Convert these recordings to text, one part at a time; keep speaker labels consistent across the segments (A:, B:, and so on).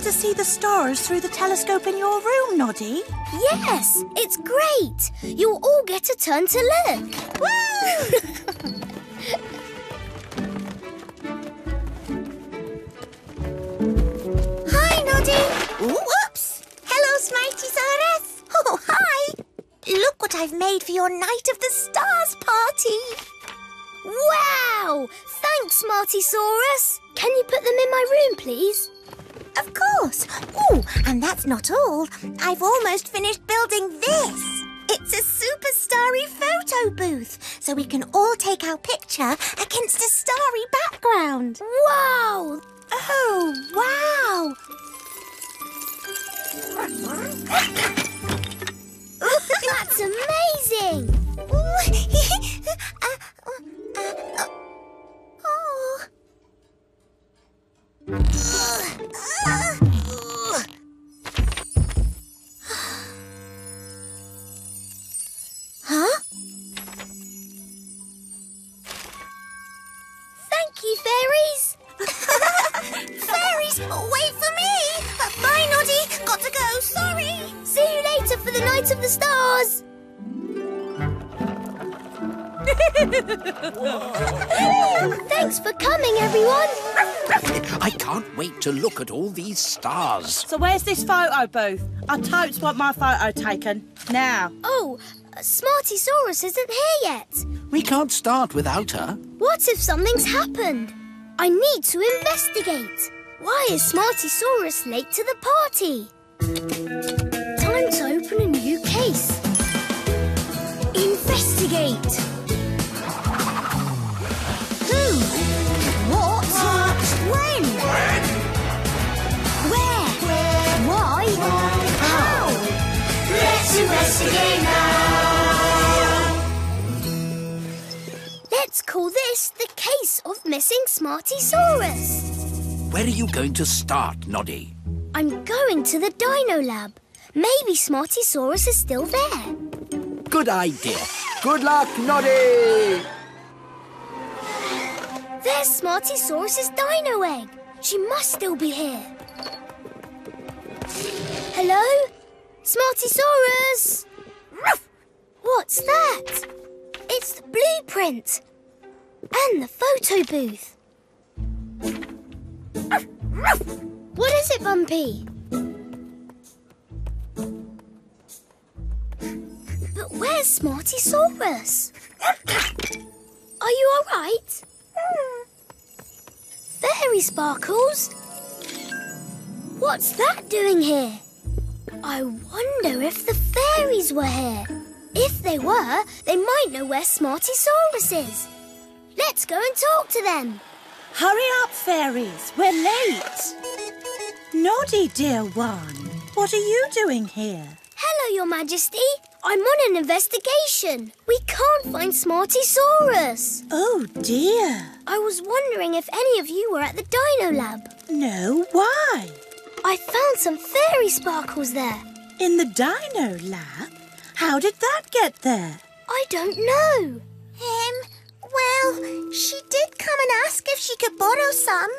A: able to see the stars through the telescope in your room, Noddy?
B: Yes, it's great. You'll all get a turn to look. Hi, Noddy.
C: Whoops! Hello, Smartysaurus. Oh, hi. Look what I've made for your Night of the Stars party.
B: Wow! Thanks, Smartysaurus. Can you put them in my room, please?
C: Of course. Oh, and that's not all. I've almost finished building this. It's a super starry photo booth, so we can all take our picture against a starry background.
B: Wow!
C: Oh, wow!
B: That's amazing!
C: For
B: of the Stars. Thanks for coming, everyone.
D: I can't wait to look at all these stars.
A: So where's this photo booth? I totes want my photo taken. Now.
B: Oh, Smartysaurus isn't here yet.
D: We can't start without her.
B: What if something's happened? I need to investigate. Why is Smartysaurus late to the party? Investigate
E: now.
B: Let's call this the case of missing Smartysaurus.
D: Where are you going to start, Noddy?
B: I'm going to the Dino Lab. Maybe Smartysaurus is still there.
D: Good idea. Good luck, Noddy!
B: There's Smartysaurus's dino egg. She must still be here. Hello? Smartysaurus! Ruff! What's that? It's the blueprint. And the photo booth. Ruff, ruff. What is it, Bumpy? But where's Smartysaurus? Are you all right? Fairy Sparkles? What's that doing here? I wonder if the fairies were here. If they were, they might know where Smartysaurus is. Let's go and talk to them.
A: Hurry up, fairies. We're late. Noddy, dear one. What are you doing here?
B: Hello, Your Majesty. I'm on an investigation. We can't find Smartysaurus.
A: Oh, dear.
B: I was wondering if any of you were at the Dino Lab.
A: No, why?
B: I found some fairy sparkles there.
A: In the dino lab? How did that get there?
B: I don't know.
C: Um, well, she did come and ask if she could borrow some.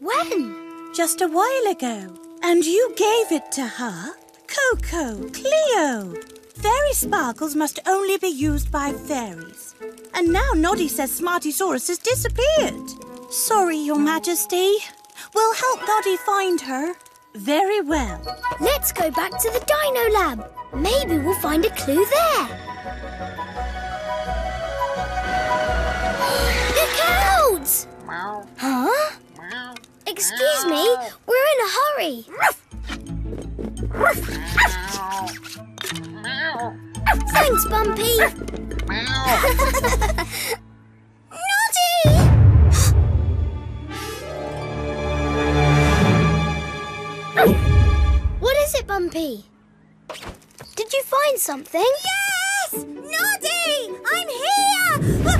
B: When?
A: Just a while ago. And you gave it to her? Coco, Cleo. Fairy sparkles must only be used by fairies. And now Noddy says Smartysaurus has disappeared. Sorry, Your Majesty. We'll help Noddy find her. Very well.
B: Let's go back to the Dino Lab. Maybe we'll find a clue there. Look out! Huh? Excuse me, we're in a hurry. Thanks, Bumpy. Did you find something?
C: Yes! Noddy! I'm here!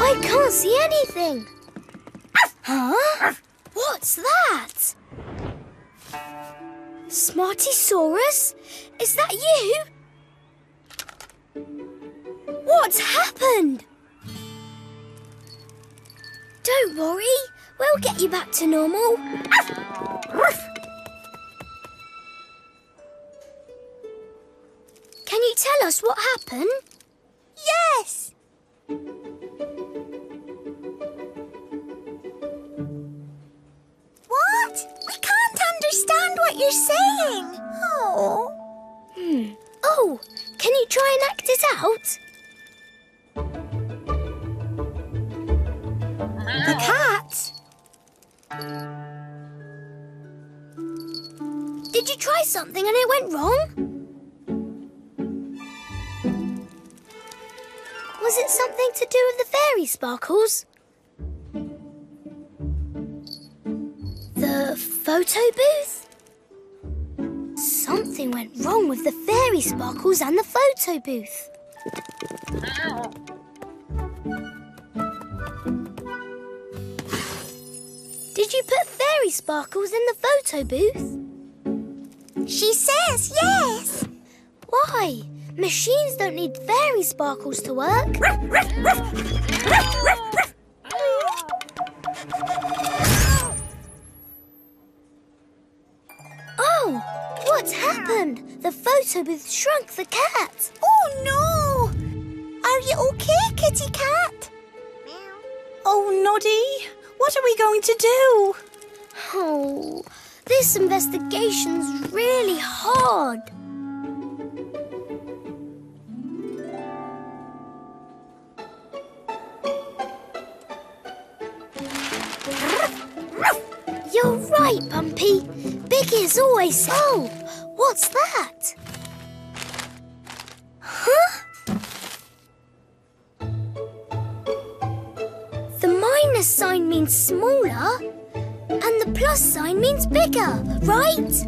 B: I can't see anything. Huh? What's that? Smartysaurus? Is that you? What's happened? Don't worry. We'll get you back to normal. Can you tell us what happened? Did you try something and it went wrong? Was it something to do with the fairy sparkles? The photo booth? Something went wrong with the fairy sparkles and the photo booth. Did you put fairy sparkles in the photo booth?
C: She says yes.
B: Why? Machines don't need fairy sparkles to work. Oh, what's happened? The photo booth shrunk the cat.
C: Oh no! Are you okay, kitty cat?
A: Oh, Noddy, what are we going to do?
B: Oh, this investigation's really hard. You're right, Bumpy. Biggie is always. Oh, what's that? Minus sign means smaller, and the plus sign means bigger, right?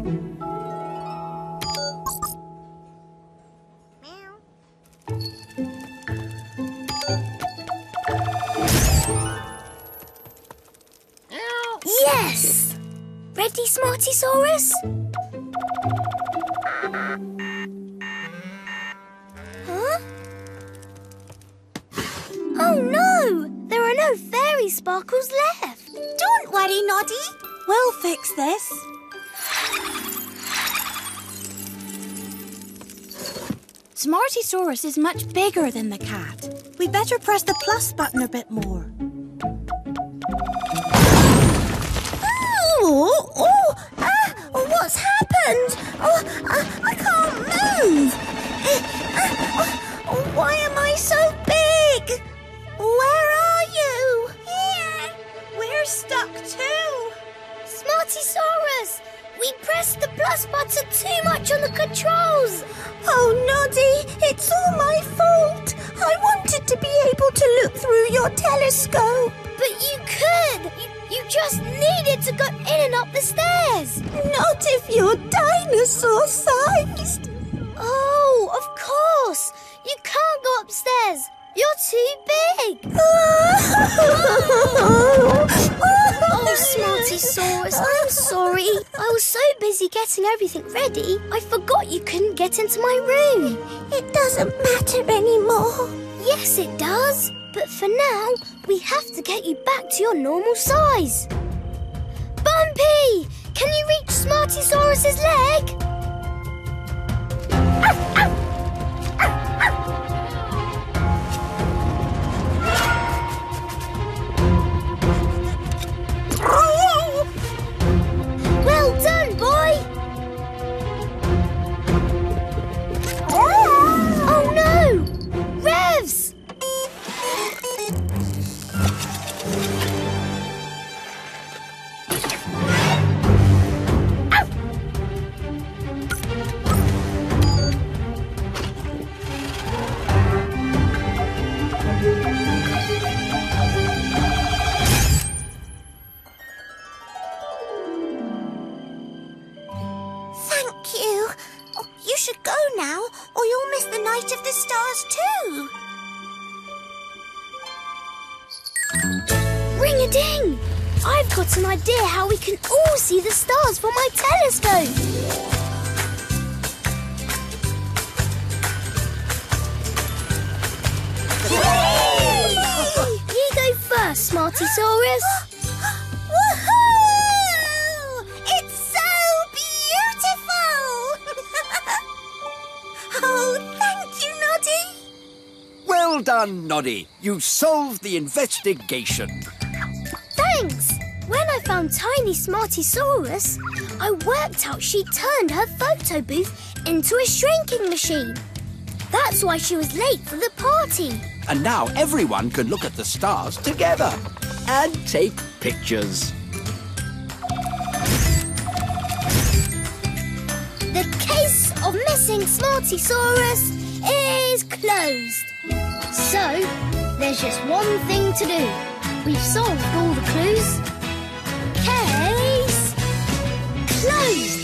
B: Yes! Ready, Smartysaurus? Huh? Oh no! No fairy sparkles left.
C: Don't worry, Noddy.
A: We'll fix this. Smartysaurus is much bigger than the cat. We better press the plus button a bit more.
C: Oh, oh, ah, what's happened? Oh, I can't move.
B: Smartysaurus! We pressed the plus button too much on the controls!
C: Oh, Noddy, it's all my fault. I wanted to be able to look through your telescope.
B: But you could! You, you just needed to go in and up the stairs!
C: Not if you're dinosaur sized.
B: Oh, of course! You can't go upstairs! You're too big! Oh, I'm sorry. I was so busy getting everything ready, I forgot you couldn't get into my room.
C: It doesn't matter anymore.
B: Yes, it does. But for now, we have to get you back to your normal size. Bumpy! Can you reach Smartysaurus's leg? Well I've an idea how we can all see the stars from my telescope. You go first, Smarty Smartysaurus.
C: Woohoo! It's so beautiful! oh, thank you, Noddy.
D: Well done, Noddy. You solved the investigation.
B: Thanks! When I found Tiny Smartysaurus, I worked out she turned her photo booth into a shrinking machine. That's why she was late for the party.
D: And now everyone can look at the stars together and take pictures.
B: The case of missing Smartysaurus is closed. So, there's just one thing to do. We've solved all the clues, flies!